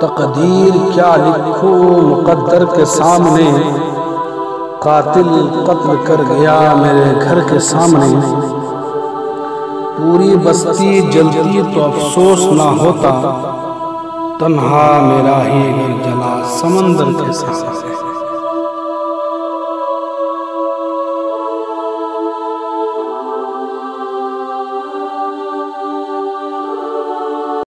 تقدیر کیا لکھو مقدر کے سامنے؟ قاتل قتل کر گیا میرے گھر کے سامنے۔ پوری بستی جلتی تو افسوس نہ ہوتا۔ تنہا میرا ہی گھر جلا سمندر کے سامنے۔